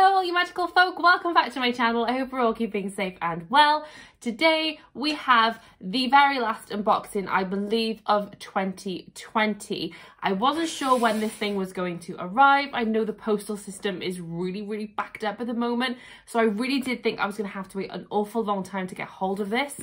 Hello all you magical folk, welcome back to my channel. I hope we're all keeping safe and well. Today we have the very last unboxing, I believe, of 2020. I wasn't sure when this thing was going to arrive. I know the postal system is really, really backed up at the moment. So I really did think I was going to have to wait an awful long time to get hold of this.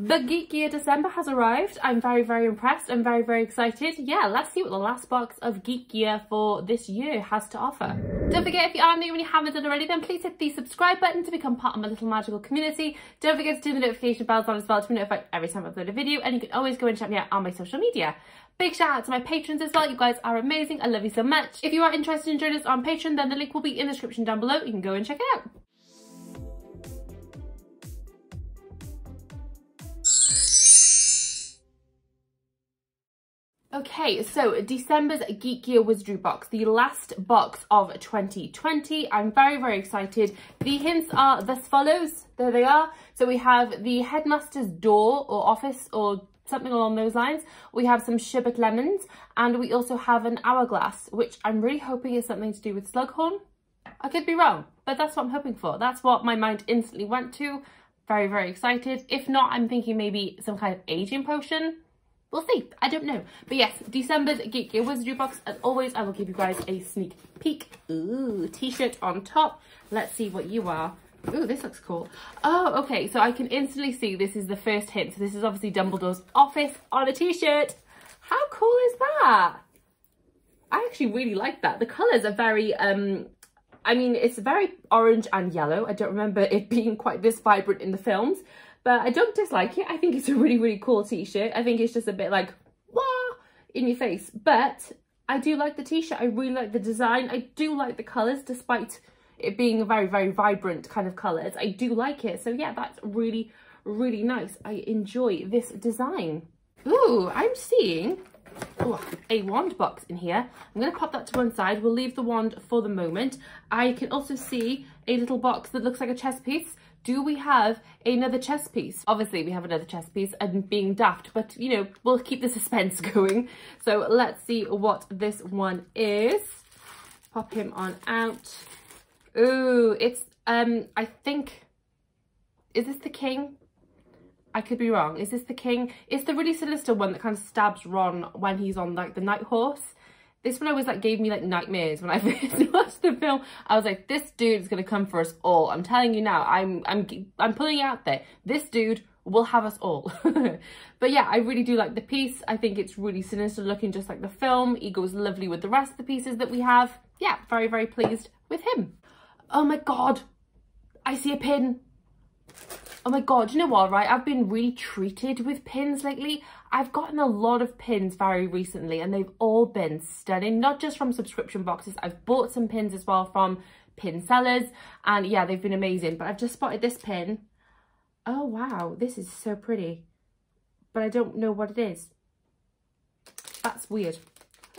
The Geek Gear December has arrived. I'm very, very impressed. I'm very, very excited. Yeah, let's see what the last box of Geek Gear for this year has to offer. Don't forget, if you are new and you haven't done already, then please hit the subscribe button to become part of my little magical community. Don't forget to turn the notification bells on as well to be notified every time I upload a video. And you can always go and check me out on my social media. Big shout out to my patrons as well. You guys are amazing. I love you so much. If you are interested in joining us on Patreon, then the link will be in the description down below. You can go and check it out. Okay, so December's Geek Gear Wizardry box, the last box of 2020. I'm very, very excited. The hints are thus follows. There they are. So we have the headmaster's door or office or something along those lines. We have some sherbet lemons and we also have an hourglass, which I'm really hoping is something to do with Slughorn. I could be wrong, but that's what I'm hoping for. That's what my mind instantly went to. Very, very excited. If not, I'm thinking maybe some kind of aging potion We'll see. I don't know. But yes, December's Geek Gear Wizardry box. As always, I will give you guys a sneak peek. Ooh, t-shirt on top. Let's see what you are. Ooh, this looks cool. Oh, okay. So I can instantly see this is the first hint. So this is obviously Dumbledore's office on a t-shirt. How cool is that? I actually really like that. The colours are very, um, I mean, it's very orange and yellow. I don't remember it being quite this vibrant in the films. But I don't dislike it. I think it's a really, really cool t-shirt. I think it's just a bit like, wah, in your face. But I do like the t-shirt. I really like the design. I do like the colours, despite it being a very, very vibrant kind of colours. I do like it. So yeah, that's really, really nice. I enjoy this design. Ooh, I'm seeing oh, a wand box in here. I'm going to pop that to one side. We'll leave the wand for the moment. I can also see a little box that looks like a chess piece do we have another chess piece? Obviously we have another chess piece and being daft, but you know, we'll keep the suspense going. So let's see what this one is. Pop him on out. Ooh, it's, um, I think, is this the king? I could be wrong. Is this the king? It's the really sinister one that kind of stabs Ron when he's on like the knight horse. This one always like gave me like nightmares when I first watched the film. I was like, this dude is gonna come for us all. I'm telling you now. I'm I'm I'm putting it out there. This dude will have us all. but yeah, I really do like the piece. I think it's really sinister looking, just like the film. He goes lovely with the rest of the pieces that we have. Yeah, very very pleased with him. Oh my god, I see a pin. Oh my god, you know what, right? I've been really treated with pins lately. I've gotten a lot of pins very recently and they've all been stunning, not just from subscription boxes. I've bought some pins as well from pin sellers and yeah, they've been amazing. But I've just spotted this pin. Oh, wow, this is so pretty. But I don't know what it is. That's weird.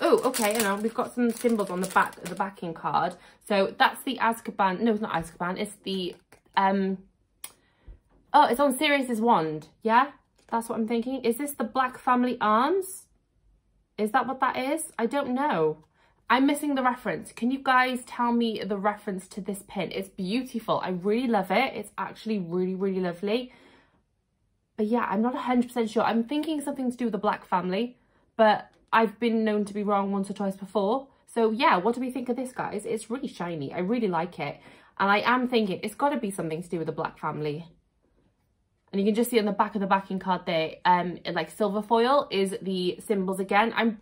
Oh, okay, you know, we've got some symbols on the back of the backing card. So that's the Azkaban, no, it's not Azkaban, it's the, um, oh, it's on Sirius's wand, yeah? That's what I'm thinking. Is this the Black Family Arms? Is that what that is? I don't know. I'm missing the reference. Can you guys tell me the reference to this pin? It's beautiful. I really love it. It's actually really, really lovely. But yeah, I'm not 100% sure. I'm thinking something to do with the Black family, but I've been known to be wrong once or twice before. So yeah, what do we think of this, guys? It's really shiny. I really like it. And I am thinking it's got to be something to do with the Black family. And you can just see on the back of the backing card there, um, like silver foil is the symbols again. I'm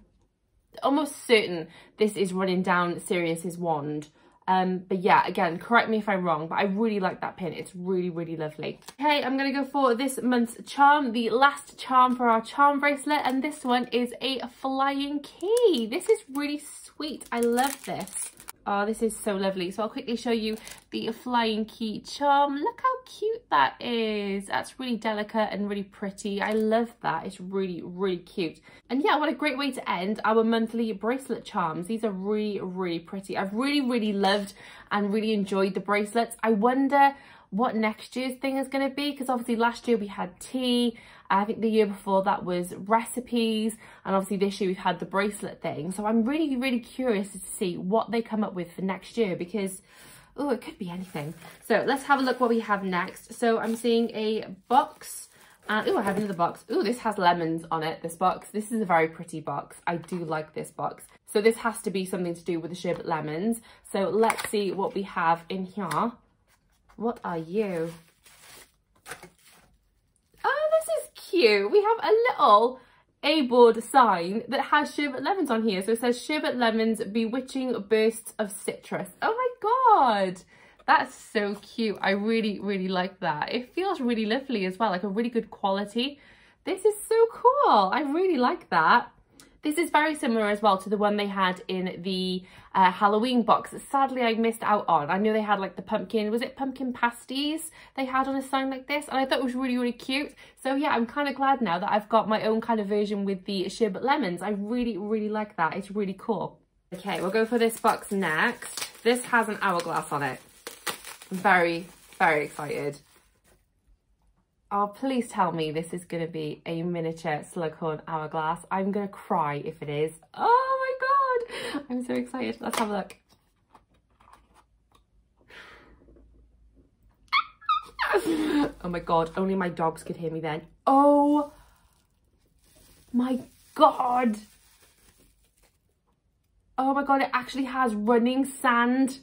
almost certain this is running down Sirius's wand. Um, but yeah, again, correct me if I'm wrong, but I really like that pin. It's really, really lovely. Okay, I'm going to go for this month's charm, the last charm for our charm bracelet. And this one is a flying key. This is really sweet. I love this. Oh, this is so lovely. So I'll quickly show you the flying key charm. Look how cute that is. That's really delicate and really pretty. I love that. It's really, really cute. And yeah, what a great way to end our monthly bracelet charms. These are really, really pretty. I've really, really loved and really enjoyed the bracelets. I wonder what next year's thing is going to be because obviously last year we had tea I think the year before that was recipes and obviously this year we've had the bracelet thing so I'm really really curious to see what they come up with for next year because Oh, it could be anything. So let's have a look what we have next. So I'm seeing a box. Uh, oh, I have another box. Oh, this has lemons on it, this box. This is a very pretty box. I do like this box. So this has to be something to do with the sherbet lemons. So let's see what we have in here. What are you? Oh, this is cute. We have a little A-board sign that has sherbet lemons on here. So it says sherbet lemons, bewitching bursts of citrus. Oh my God. That's so cute. I really, really like that. It feels really lovely as well, like a really good quality. This is so cool. I really like that. This is very similar as well to the one they had in the uh, Halloween box. that Sadly, I missed out on. I know they had like the pumpkin, was it pumpkin pasties they had on a sign like this? And I thought it was really, really cute. So yeah, I'm kind of glad now that I've got my own kind of version with the sherbet lemons. I really, really like that. It's really cool. Okay, we'll go for this box next. This has an hourglass on it. I'm very, very excited. Oh, please tell me this is going to be a miniature Slughorn hourglass. I'm going to cry if it is. Oh my god! I'm so excited. Let's have a look. oh my god, only my dogs could hear me then. Oh my god! Oh my god, it actually has running sand.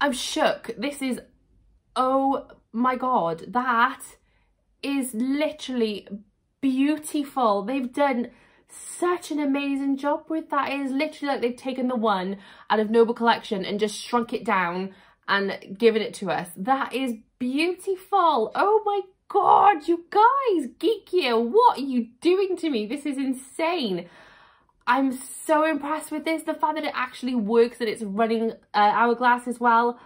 I'm shook. This is, oh my God, that is literally beautiful. They've done such an amazing job with that. It is literally like they've taken the one out of Noble Collection and just shrunk it down and given it to us. That is beautiful. Oh my God, you guys, Geek Gear, what are you doing to me? This is insane. I'm so impressed with this. The fact that it actually works, that it's running uh, hourglass as well.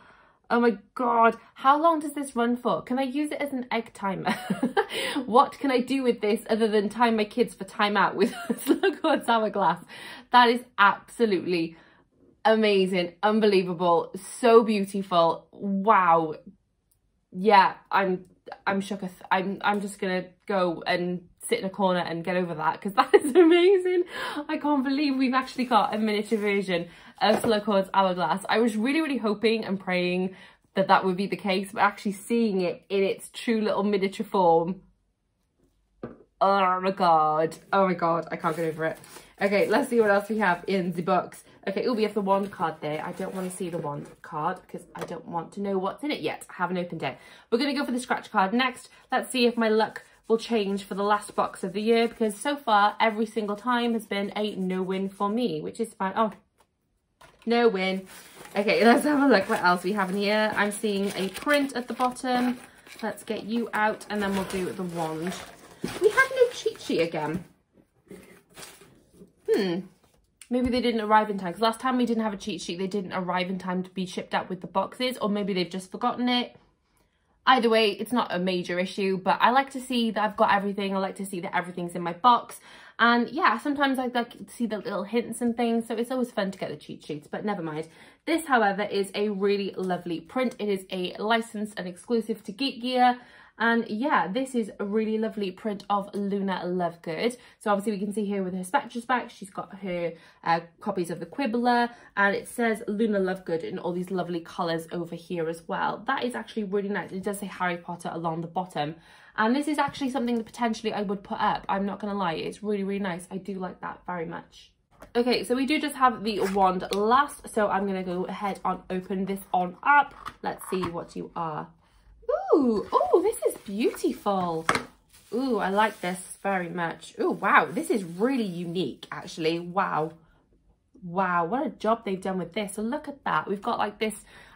Oh my god, how long does this run for? Can I use it as an egg timer? what can I do with this other than time my kids for timeout with Slughorn's hourglass? That is absolutely amazing, unbelievable, so beautiful. Wow. Yeah, I'm I'm shook. I'm I'm just gonna go and sit in a corner and get over that because that is amazing. I can't believe we've actually got a miniature version of Slughorn's Hourglass. I was really, really hoping and praying that that would be the case, but actually seeing it in its true little miniature form. Oh my god. Oh my god, I can't get over it. Okay, let's see what else we have in the box. Okay, oh, we have the wand card there. I don't want to see the wand card because I don't want to know what's in it yet. I haven't opened it. We're going to go for the scratch card next. Let's see if my luck will change for the last box of the year because so far every single time has been a no win for me, which is fine. Oh, no win. Okay, let's have a look what else we have in here. I'm seeing a print at the bottom. Let's get you out and then we'll do the wand. We have no cheat sheet again. Hmm. Maybe they didn't arrive in time. Because last time we didn't have a cheat sheet, they didn't arrive in time to be shipped out with the boxes. Or maybe they've just forgotten it either way it's not a major issue but i like to see that i've got everything i like to see that everything's in my box and yeah sometimes i like to see the little hints and things so it's always fun to get the cheat sheets but never mind this however is a really lovely print it is a licensed and exclusive to geek gear and yeah, this is a really lovely print of Luna Lovegood. So obviously we can see here with her Spectrespecs, she's got her uh, copies of the Quibbler and it says Luna Lovegood in all these lovely colours over here as well. That is actually really nice. It does say Harry Potter along the bottom. And this is actually something that potentially I would put up. I'm not going to lie, it's really, really nice. I do like that very much. Okay, so we do just have the wand last, so I'm going to go ahead and open this on up. Let's see what you are. Ooh, oh, this is beautiful. Ooh, I like this very much. Ooh, wow, this is really unique, actually. Wow. Wow, what a job they've done with this. So look at that. We've got like this,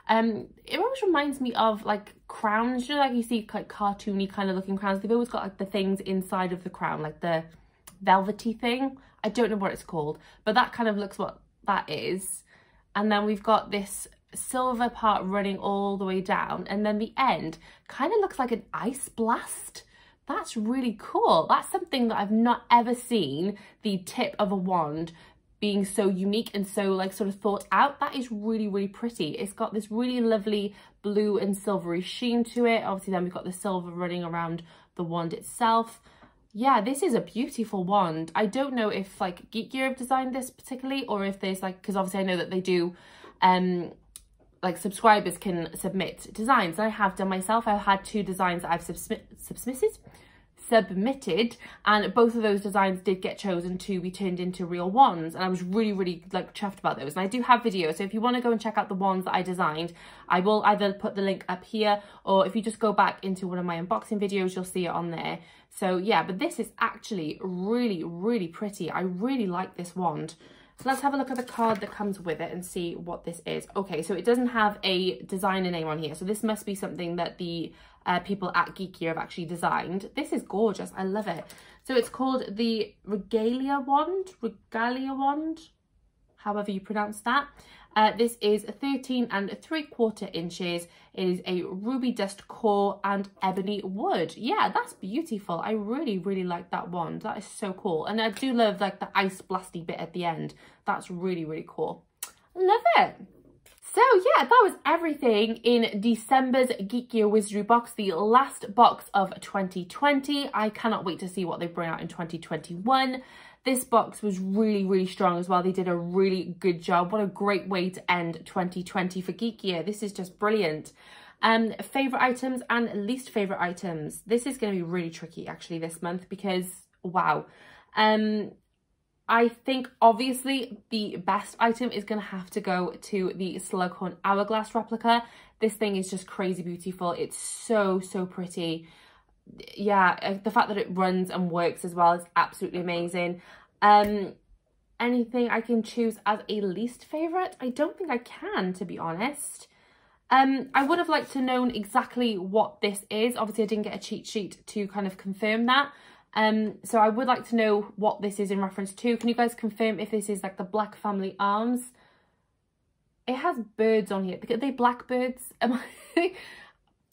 um, it always reminds me of like crowns. You know, like you see like cartoony kind of looking crowns. They've always got like the things inside of the crown, like the velvety thing. I don't know what it's called, but that kind of looks what that is. And then we've got this silver part running all the way down and then the end kind of looks like an ice blast. That's really cool. That's something that I've not ever seen, the tip of a wand being so unique and so like sort of thought out. That is really, really pretty. It's got this really lovely blue and silvery sheen to it. Obviously then we've got the silver running around the wand itself. yeah, this is a beautiful wand. I don't know if like Geek Gear have designed this particularly or if there's like, because obviously I know that they do, um, like subscribers can submit designs. I have done myself. I've had two designs that I've submitted, submitted and both of those designs did get chosen to be turned into real wands and I was really really like chuffed about those and I do have videos so if you want to go and check out the wands that I designed I will either put the link up here or if you just go back into one of my unboxing videos you'll see it on there so yeah but this is actually really really pretty I really like this wand so let's have a look at the card that comes with it and see what this is. Okay, so it doesn't have a designer name on here. So this must be something that the uh, people at Geek Gear have actually designed. This is gorgeous. I love it. So it's called the Regalia Wand, Regalia Wand, however you pronounce that. Uh, this is 13 and 3 quarter inches. It is a ruby dust core and ebony wood. Yeah, that's beautiful. I really, really like that wand. That is so cool. And I do love like the ice blasty bit at the end. That's really, really cool. love it. So yeah, that was everything in December's Geek Gear Wizardry box, the last box of 2020. I cannot wait to see what they bring out in 2021. This box was really, really strong as well. They did a really good job. What a great way to end 2020 for Geek Gear. This is just brilliant. Um, favourite items and least favourite items. This is going to be really tricky actually this month because, wow. Um, I think obviously the best item is going to have to go to the Slughorn Hourglass replica. This thing is just crazy beautiful. It's so, so pretty. Yeah, uh, the fact that it runs and works as well is absolutely amazing. Um, anything I can choose as a least favourite? I don't think I can, to be honest. Um, I would have liked to known exactly what this is. Obviously, I didn't get a cheat sheet to kind of confirm that. Um, so I would like to know what this is in reference to. Can you guys confirm if this is like the Black Family Arms? It has birds on here. Are they blackbirds? Am I...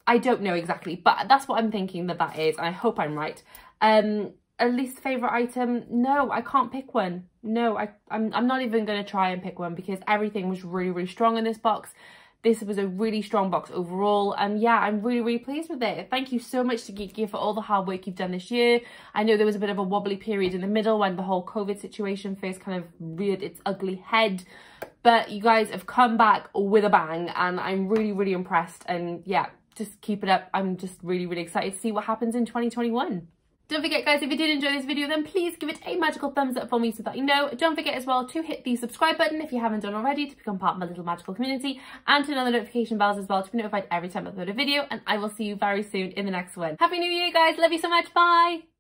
I don't know exactly, but that's what I'm thinking that that is. I hope I'm right. Um, a least favourite item? No, I can't pick one. No, I, I'm, I'm not even going to try and pick one because everything was really, really strong in this box. This was a really strong box overall. And yeah, I'm really, really pleased with it. Thank you so much to Geek for all the hard work you've done this year. I know there was a bit of a wobbly period in the middle when the whole COVID situation first kind of reared its ugly head. But you guys have come back with a bang and I'm really, really impressed. And yeah, just keep it up. I'm just really, really excited to see what happens in 2021. Don't forget guys, if you did enjoy this video, then please give it a magical thumbs up for me so that you know. Don't forget as well to hit the subscribe button if you haven't done already to become part of my little magical community and turn on the notification bells as well to be notified every time I upload a video and I will see you very soon in the next one. Happy New Year guys, love you so much, bye!